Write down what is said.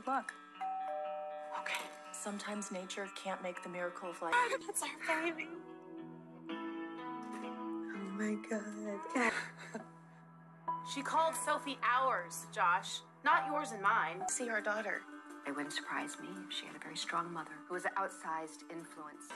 Good luck. Okay. Sometimes nature can't make the miracle of life. That's our baby. Oh my god. She called Sophie ours, Josh. Not yours and mine. See our daughter. It wouldn't surprise me if she had a very strong mother who was an outsized influence.